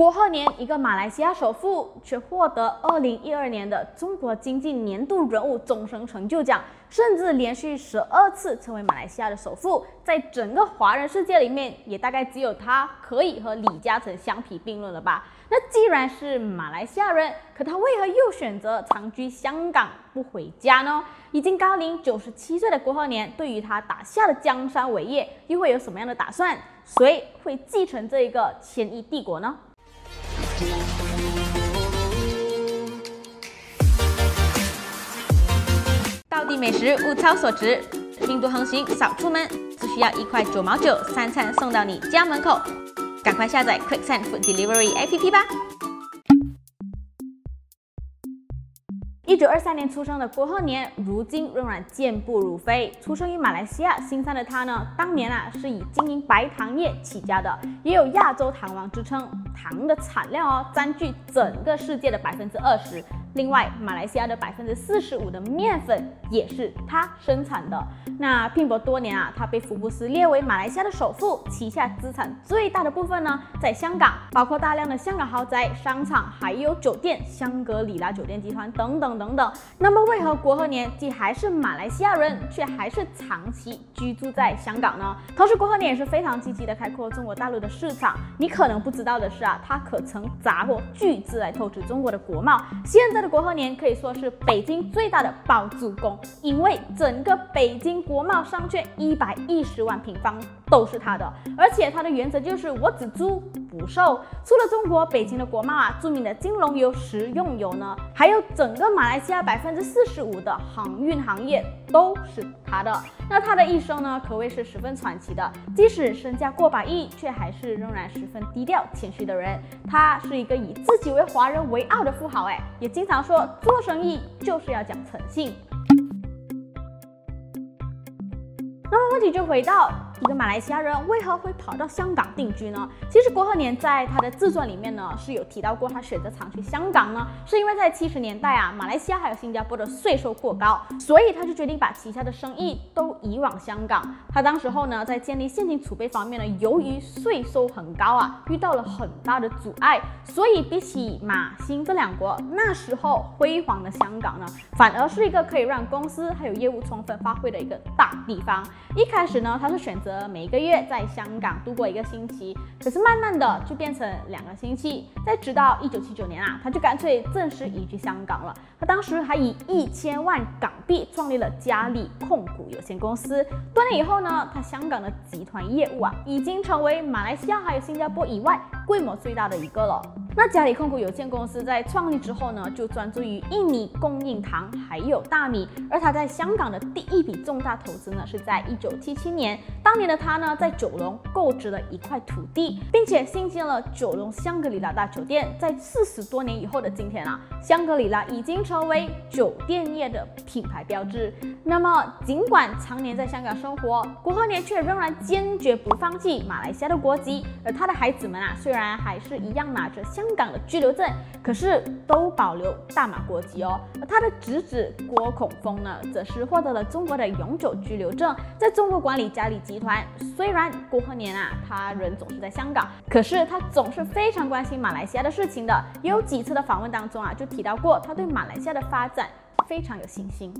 郭鹤年，一个马来西亚首富，却获得二零一二年的中国经济年度人物终身成就奖，甚至连续十二次成为马来西亚的首富。在整个华人世界里面，也大概只有他可以和李嘉诚相提并论了吧？那既然是马来西亚人，可他为何又选择长居香港不回家呢？已经高龄九十七岁的郭鹤年，对于他打下的江山伟业，又会有什么样的打算？谁会继承这一个千亿帝国呢？地美食物超所值，病毒横行少出门，只需要一块九毛九，三餐送到你家门口。赶快下载 QuickSend Food Delivery APP 吧！一九二三年出生的郭鹤年，如今仍然健步如飞。出生于马来西亚新山的他呢，当年啊是以经营白糖业起家的，也有亚洲糖王之称。糖的产量哦，占据整个世界的百分之二十。另外，马来西亚的百分之四十五的面粉也是他生产的。那拼搏多年啊，他被福布斯列为马来西亚的首富，旗下资产最大的部分呢在香港，包括大量的香港豪宅、商场，还有酒店，香格里拉酒店集团等等等等。那么，为何国和年既还是马来西亚人，却还是长期居住在香港呢？同时，国和年也是非常积极的开阔中国大陆的市场。你可能不知道的是啊，它可曾砸过巨资来投资中国的国贸。现在的国和年可以说是北京最大的包租公，因为整个北京国贸商圈一百一十万平方都是他的，而且他的原则就是我只租不售。除了中国北京的国贸啊，著名的金龙油、食用油呢，还有整个马来西亚百分之四十五的航运行业都是他的。那他的一生呢，可谓是十分传奇的。即使身价过百亿，却还是仍然十分低调谦虚的人。他是一个以自己为华人为傲的富豪，哎，也经常。说做生意就是要讲诚信。那么问题就回到。一个马来西亚人为何会跑到香港定居呢？其实郭鹤年在他的自传里面呢是有提到过，他选择长居香港呢，是因为在七十年代啊，马来西亚还有新加坡的税收过高，所以他就决定把旗下的生意都移往香港。他当时候呢，在建立现金储备方面呢，由于税收很高啊，遇到了很大的阻碍，所以比起马新这两国那时候辉煌的香港呢，反而是一个可以让公司还有业务充分发挥的一个大地方。一开始呢，他是选择。每个月在香港度过一个星期，可是慢慢的就变成两个星期，再直到一九七九年啊，他就干脆正式移居香港了。他当时还以一千万港币创立了嘉里控股有限公司。多年以后呢，他香港的集团业务啊，已经成为马来西亚还有新加坡以外规模最大的一个了。那嘉里控股有限公司在创立之后呢，就专注于印尼供应糖还有大米。而他在香港的第一笔重大投资呢，是在一九七七年。当年的他呢，在九龙购置了一块土地，并且新建了九龙香格里拉大酒店。在四十多年以后的今天啊，香格里拉已经成为酒店业的品牌标志。那么，尽管常年在香港生活，郭鹤年却仍然坚决不放弃马来西亚的国籍。而他的孩子们啊，虽然还是一样拿着香香港的居留证，可是都保留大马国籍哦。而他的侄子郭孔峰呢，则是获得了中国的永久居留证，在中国管理嘉里集团。虽然郭鹤年啊，他人总是在香港，可是他总是非常关心马来西亚的事情的。有几次的访问当中啊，就提到过他对马来西亚的发展非常有信心。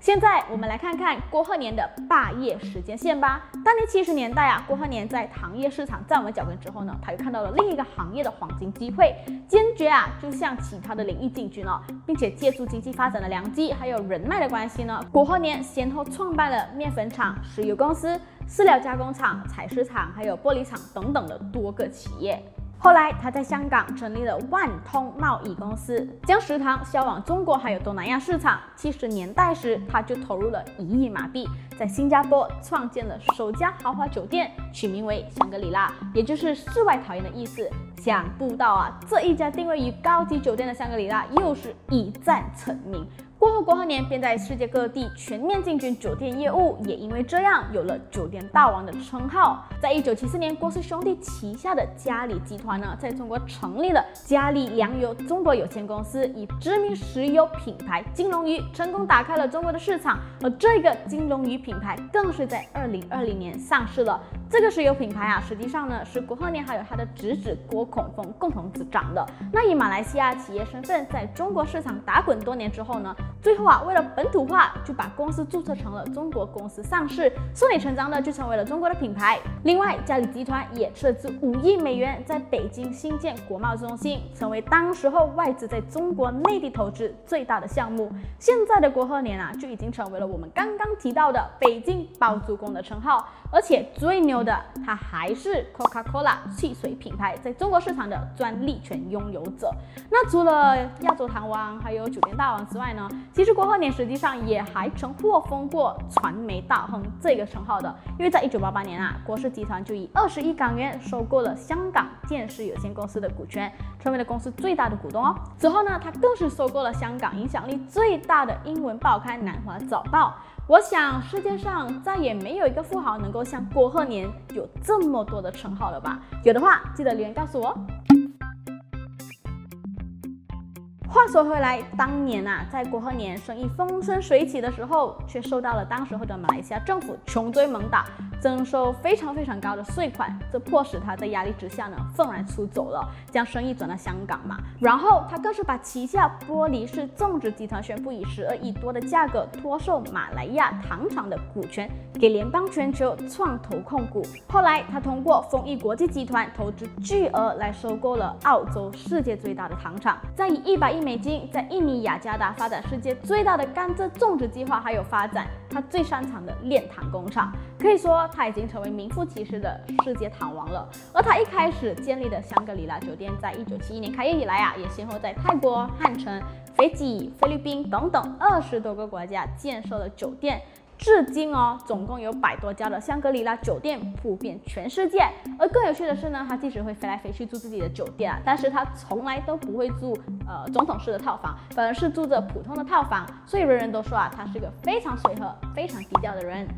现在我们来看看郭鹤年的霸业时间线吧。当年七十年代啊，郭鹤年在糖业市场站稳脚跟之后呢，他又看到了另一个行业的黄金机会，坚决啊就向其他的领域进军了，并且借助经济发展的良机，还有人脉的关系呢，郭鹤年先后创办了面粉厂、石油公司、饲料加工厂、采石场，还有玻璃厂等等的多个企业。后来，他在香港成立了万通贸易公司，将食堂销往中国还有东南亚市场。七十年代时，他就投入了一亿马币，在新加坡创建了首家豪华酒店，取名为香格里拉，也就是世外桃源的意思。想不到啊，这一家定位于高级酒店的香格里拉，又是一战成名。过后，郭鹤年便在世界各地全面进军酒店业务，也因为这样有了酒店大王的称号。在一九七四年，郭氏兄弟旗下的嘉里集团呢，在中国成立了嘉里粮油中国有限公司，以知名石油品牌金龙鱼成功打开了中国的市场。而这个金龙鱼品牌更是在二零二零年上市了。这个石油品牌啊，实际上呢是郭鹤年还有他的侄子郭孔峰共同执掌的。那以马来西亚企业身份在中国市场打滚多年之后呢，最后啊为了本土化，就把公司注册成了中国公司上市，顺理成章的就成为了中国的品牌。另外，嘉里集团也斥资五亿美元在北京新建国贸中心，成为当时候外资在中国内地投资最大的项目。现在的郭鹤年啊，就已经成为了我们刚刚提到的北京包租公的称号，而且最牛。的，它还是 Coca-Cola 汽水品牌在中国市场的专利权拥有者。那除了亚洲糖王，还有酒店大王之外呢？其实郭鹤年实际上也还曾获封过传媒大亨这个称号的。因为在一九八八年啊，郭氏集团就以二十亿港元收购了香港电视有限公司的股权，成为了公司最大的股东哦。之后呢，他更是收购了香港影响力最大的英文报刊《南华早报》。我想世界上再也没有一个富豪能够像郭鹤年有这么多的称号了吧？有的话记得留言告诉我。话说回来，当年啊，在郭鹤年生意风生水起的时候，却受到了当时候的马来西亚政府穷追猛打。征收非常非常高的税款，这迫使他在压力之下呢，愤然出走了，将生意转到香港嘛。然后他更是把旗下玻璃式种植集团宣布以十二亿多的价格脱售马来亚糖厂的股权给联邦全球创投控股。后来他通过丰益国际集团投资巨额来收购了澳洲世界最大的糖厂，再以一百亿美金在印尼雅加达发展世界最大的甘蔗种植计划，还有发展他最擅长的炼糖工厂。可以说。他已经成为名副其实的世界糖王了。而他一开始建立的香格里拉酒店，在一九七一年开业以来啊，也先后在泰国、汉城、斐济、菲律宾等等二十多个国家建设了酒店。至今哦，总共有百多家的香格里拉酒店铺遍全世界。而更有趣的是呢，他即使会飞来飞去住自己的酒店啊，但是他从来都不会住呃总统式的套房，反而是住着普通的套房。所以人人都说啊，他是个非常随和、非常低调的人。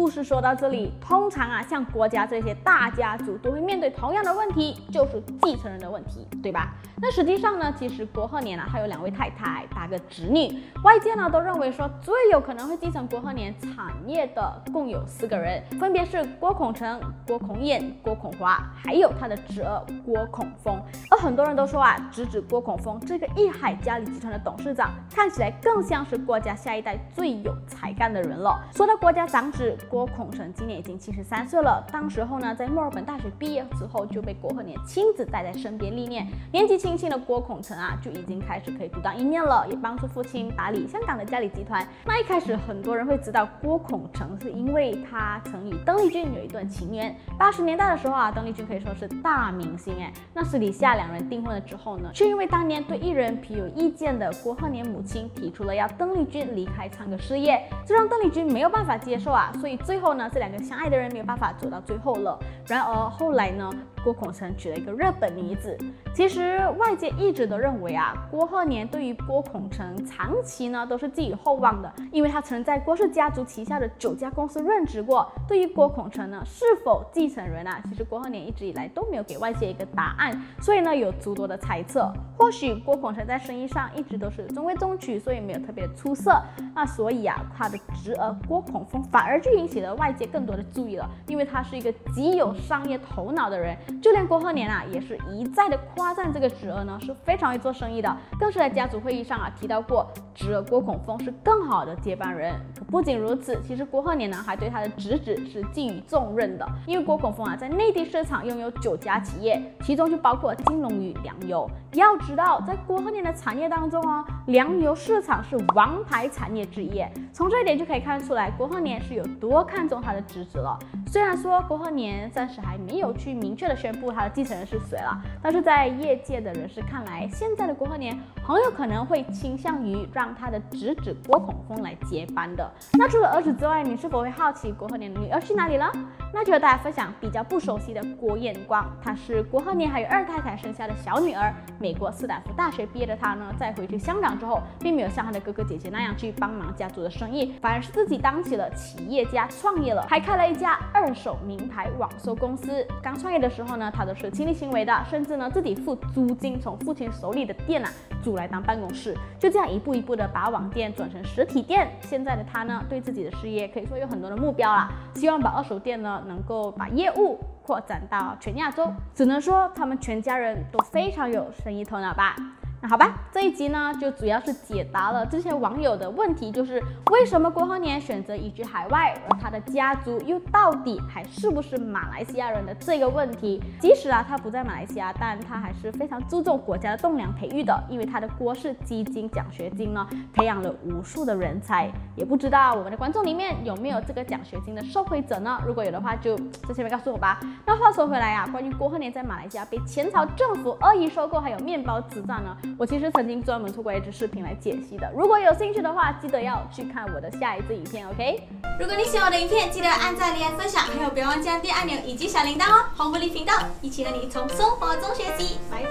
故事说到这里，通常啊，像国家这些大家族都会面对同样的问题，就是继承人的问题，对吧？那实际上呢，其实郭鹤年啊，还有两位太太，八个侄女，外界呢都认为说最有可能会继承郭鹤年产业的共有四个人，分别是郭孔成、郭孔燕、郭孔华，还有他的侄儿郭孔峰。而很多人都说啊，侄子郭孔峰这个益海嘉里集团的董事长，看起来更像是郭家下一代最有才干的人了。说到郭家长子。郭孔成今年已经七十三岁了。当时候呢，在墨尔本大学毕业之后，就被郭鹤年亲自带在身边历练。年纪轻轻的郭孔成啊，就已经开始可以独当一面了，也帮助父亲打理香港的嘉里集团。那一开始，很多人会知道郭孔成是因为他曾与邓丽君有一段情缘。八十年代的时候啊，邓丽君可以说是大明星哎。那私底下两人订婚了之后呢，却因为当年对艺人皮有意见的郭鹤年母亲提出了要邓丽君离开唱歌事业，这让邓丽君没有办法接受啊，所以。最后呢，这两个相爱的人没有办法走到最后了。然而后来呢？郭孔成娶了一个日本女子。其实外界一直都认为啊，郭鹤年对于郭孔成长期呢都是寄予厚望的，因为他曾在郭氏家族旗下的九家公司任职过。对于郭孔成呢是否继承人啊，其实郭鹤年一直以来都没有给外界一个答案，所以呢有诸多的猜测。或许郭孔成在生意上一直都是中规中矩，所以没有特别出色。那所以啊，他的侄儿郭孔峰反而就引起了外界更多的注意了，因为他是一个极有商业头脑的人。就连郭鹤年啊，也是一再的夸赞这个侄儿呢，是非常会做生意的，更是在家族会议上啊提到过侄儿郭孔峰是更好的接班人。不仅如此，其实郭鹤年呢还对他的侄子是寄予重任的，因为郭孔峰啊在内地市场拥有九家企业，其中就包括金龙鱼粮油。要知道，在郭鹤年的产业当中哦，粮油市场是王牌产业之一。从这一点就可以看出来，郭鹤年是有多看重他的侄子了。虽然说郭鹤年暂时还没有去明确的宣布他的继承人是谁了，但是在业界的人士看来，现在的郭鹤年很有可能会倾向于让他的侄子郭孔峰来接班的。那除了儿子之外，你是否会好奇郭鹤年的女儿去哪里了？那就和大家分享比较不熟悉的郭彦光，他是郭鹤年还有二太太生下的小女儿。美国斯坦福大学毕业的他呢，再回去香港之后，并没有像他的哥哥姐姐那样去帮忙家族的生意，反而是自己当起了企业家，创业了，还开了一家二手名牌网售公司。刚创业的时候呢，他都是亲力亲为的，甚至呢自己付租金，从父亲手里的店啊租来当办公室，就这样一步一步的把网店转成实体店。现在的他呢，对自己的事业可以说有很多的目标啦，希望把二手店呢。能够把业务扩展到全亚洲，只能说他们全家人都非常有生意头脑吧。那好吧，这一集呢就主要是解答了这些网友的问题，就是为什么郭鹤年选择移居海外，而他的家族又到底还是不是马来西亚人的这个问题。即使啊他不在马来西亚，但他还是非常注重国家的栋梁培育的，因为他的郭氏基金奖学金呢培养了无数的人才。也不知道我们的观众里面有没有这个奖学金的受惠者呢？如果有的话，就在下面告诉我吧。那话说回来啊，关于郭鹤年在马来西亚被前朝政府恶意收购，还有面包之战呢？我其实曾经专门做过一支视频来解析的，如果有兴趣的话，记得要去看我的下一支影片，OK？如果你喜欢我的影片，记得按赞、留言、分享，还有不要忘记按按钮以及小铃铛哦！红福利频道，一起和你从生活中学习，拜拜！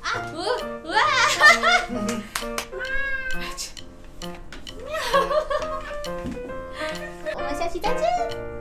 啊，哇，哈哈，我们下期再见。